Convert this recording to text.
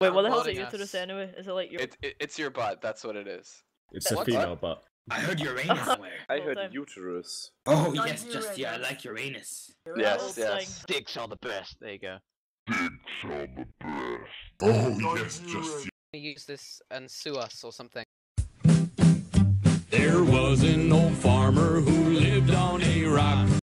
Wait, what the hell hell's a uterus anyway? Is it like your? It, it, it's your butt. That's what it is. It's a female butt. I heard Uranus somewhere. I heard time. uterus. Oh Not yes, just yeah, I like Uranus. Yes, yes. Dicks are the best. There you go. Dicks are the best. Oh, oh yes, just Use this and sue us or something. There was an old farmer